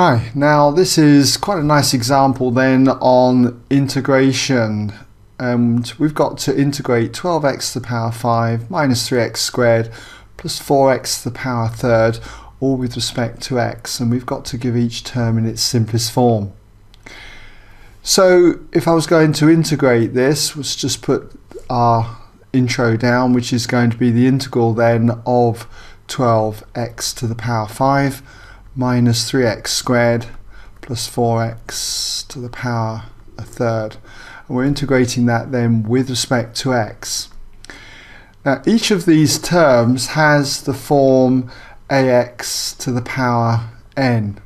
Hi, now this is quite a nice example then on integration and we've got to integrate 12x to the power 5 minus 3x squared plus 4x to the power third all with respect to x and we've got to give each term in its simplest form. So if I was going to integrate this, let's just put our intro down which is going to be the integral then of 12x to the power 5 minus 3x squared plus 4x to the power a third. And we're integrating that then with respect to x. Now each of these terms has the form ax to the power n.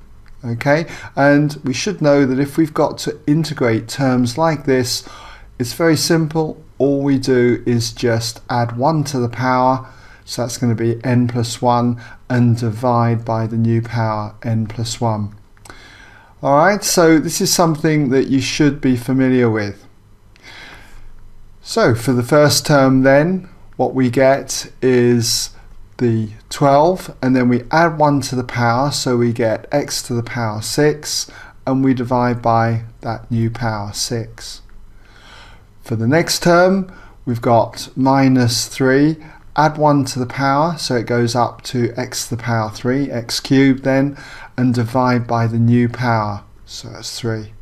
Okay, and we should know that if we've got to integrate terms like this, it's very simple. All we do is just add 1 to the power so that's going to be n plus 1 and divide by the new power n plus 1. Alright, so this is something that you should be familiar with. So for the first term then, what we get is the 12 and then we add 1 to the power so we get x to the power 6 and we divide by that new power 6. For the next term we've got minus 3 add 1 to the power, so it goes up to x to the power 3, x cubed then, and divide by the new power, so that's 3.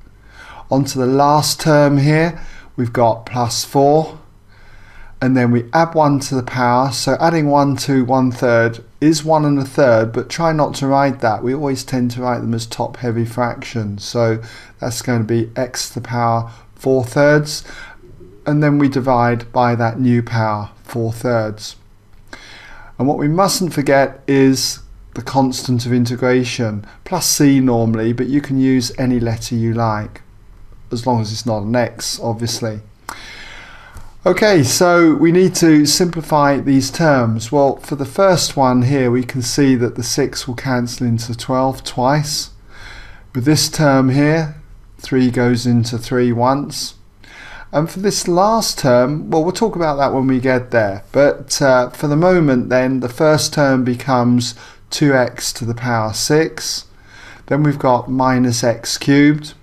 On to the last term here, we've got plus 4, and then we add 1 to the power, so adding 1 to 1 third is 1 and a third, but try not to write that. We always tend to write them as top heavy fractions, so that's going to be x to the power 4 thirds, and then we divide by that new power, 4 thirds. And what we mustn't forget is the constant of integration, plus c normally, but you can use any letter you like, as long as it's not an x, obviously. Okay, so we need to simplify these terms. Well, for the first one here, we can see that the 6 will cancel into 12 twice. With this term here, 3 goes into 3 once. And for this last term, well, we'll talk about that when we get there. But uh, for the moment, then, the first term becomes 2x to the power 6. Then we've got minus x cubed.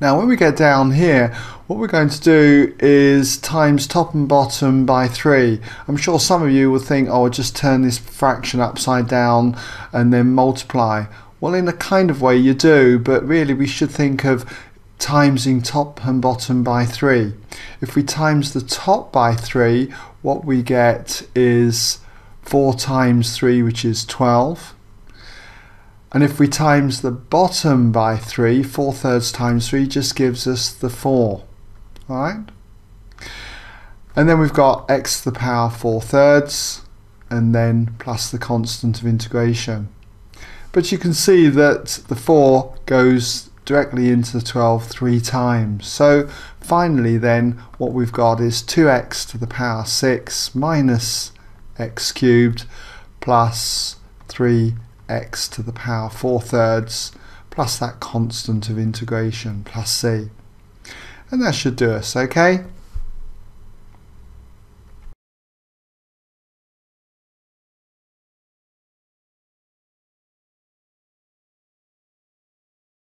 Now, when we get down here, what we're going to do is times top and bottom by 3. I'm sure some of you will think, oh, I'll just turn this fraction upside down and then multiply. Well, in a kind of way you do, but really we should think of timesing top and bottom by 3. If we times the top by 3, what we get is 4 times 3, which is 12. And if we times the bottom by 3, 4 thirds times 3 just gives us the 4. Alright? And then we've got x to the power 4 thirds, and then plus the constant of integration. But you can see that the 4 goes directly into the 12 three times. So finally then what we've got is 2x to the power 6 minus x cubed plus 3x to the power 4 thirds plus that constant of integration plus c. And that should do us, okay?